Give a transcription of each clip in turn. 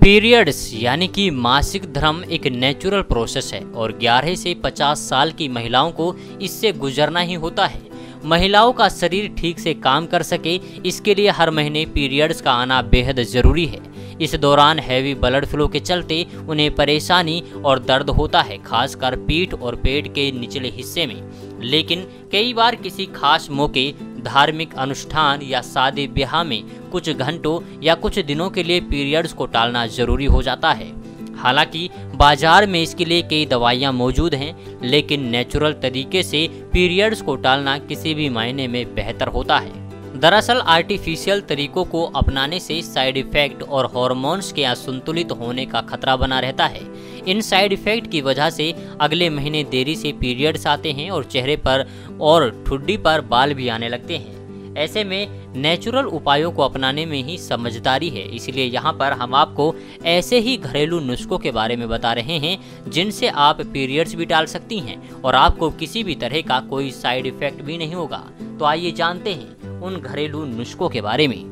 Periods यानी कि मासिक धर्म एक नेचुरल प्रोसेस है और 11 से 50 साल की महिलाओं को इससे गुजरना ही होता है। महिलाओं का शरीर ठीक से काम कर सके, इसके लिए हर महीने पीरियड्स का आना बेहद ज़रूरी है। इस दौरान हैवी ब्लड फ्लो के चलते उन्हें परेशानी और दर्द होता है, खासकर पीठ और पेट के निचले हिस्से में। लेकिन कई बार किसी खास मौके धार्मिक अनुष्ठान या शादी ब्याह में कुछ घंटों या कुछ दिनों के लिए पीरियड्स को टालना ज़रूरी हो जाता है। हालाँकि, बाज़ार में इसके लिए कई दवाइयाँ मौजूद हैं, लेकिन नेचुरल तरीके से पीरियड्स को टालना किसी भी मायने में बेहतर होता है। दरअसल आर्टिफिशियल तरीकों को अपनाने से साइड इफ़ेक्ट और हॉर्मोन्स के असंतुलित होने का खतरा बना रहता है। इन साइड इफ़ेक्ट की वजह से अगले महीने देरी से पीरियड्स आते हैं और चेहरे पर और ठुड्डी पर बाल भी आने लगते हैं। ऐसे में नेचुरल उपायों को अपनाने में ही समझदारी है। इसलिए यहाँ पर हम आपको ऐसे ही घरेलू नुस्खों के बारे में बता रहे हैं, जिनसे आप पीरियड्स भी डाल सकती हैं और आपको किसी भी तरह का कोई साइड इफ़ेक्ट भी नहीं होगा। तो आइए जानते हैं उन घरेलू नुस्खों के बारे में।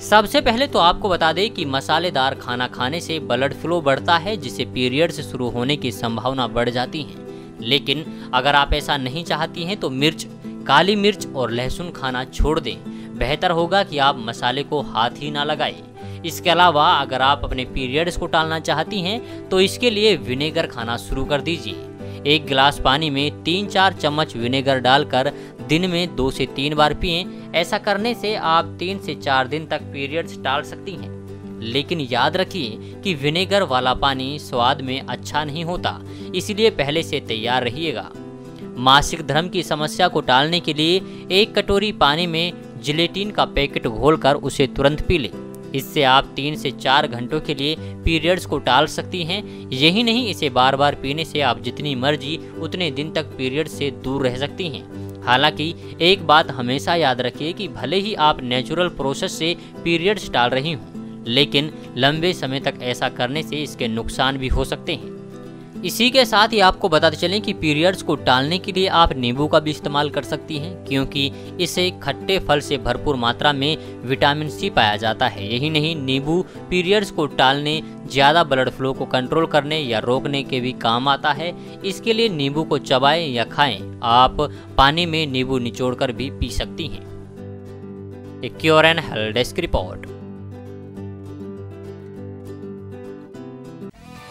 सबसे पहले तो आपको बता दें कि मसालेदार खाना खाने से ब्लड फ्लो बढ़ता है जिससे पीरियड्स शुरू होने की संभावना बढ़ जाती है। लेकिन अगर आप ऐसा नहीं चाहती हैं तो मिर्च, काली मिर्च और लहसुन खाना छोड़ दें। बेहतर होगा कि आप मसाले को हाथ ही ना लगाएँ। इसके अलावा अगर आप अपने पीरियड्स को टालना चाहती हैं तो इसके लिए विनेगर खाना शुरू कर दीजिए। एक गिलास पानी में तीन चार चम्मच विनेगर डालकर दिन में दो से तीन बार पिए, ऐसा करने से आप तीन से चार दिन तक पीरियड्स टाल सकती हैं। लेकिन याद रखिए कि विनेगर वाला पानी स्वाद में अच्छा नहीं होता, इसलिए पहले से तैयार रहिएगा। मासिक धर्म की समस्या को टालने के लिए एक कटोरी पानी में जिलेटिन का पैकेट घोलकर उसे तुरंत पी लें। इससे आप तीन से चार घंटों के लिए पीरियड्स को टाल सकती हैं। यही नहीं, इसे बार बार पीने से आप जितनी मर्ज़ी उतने दिन तक पीरियड से दूर रह सकती हैं। हालाँकि, एक बात हमेशा याद रखिए कि भले ही आप नेचुरल प्रोसेस से पीरियड्स टाल रही हों, लेकिन लंबे समय तक ऐसा करने से इसके नुकसान भी हो सकते हैं। इसी के साथ ही आपको बताते चलें कि पीरियड्स को टालने के लिए आप नींबू का भी इस्तेमाल कर सकती हैं, क्योंकि इसे खट्टे फल से भरपूर मात्रा में विटामिन सी पाया जाता है। यही नहीं, नींबू पीरियड्स को टालने, ज़्यादा ब्लड फ्लो को कंट्रोल करने या रोकने के भी काम आता है। इसके लिए नींबू को चबाएँ या खाएँ। आप पानी में नींबू निचोड़ भी पी सकती हैं। क्योर एंड हेल्थ रिपोर्ट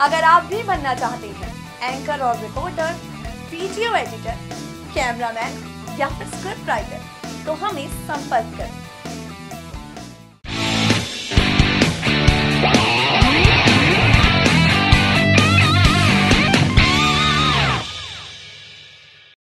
अगर आप भी बनना चाहते हैं एंकर और रिपोर्टर वीडियो एडिटर कैमरामैन या फिर स्क्रिप्ट राइटर तो हमें संपर्क करें।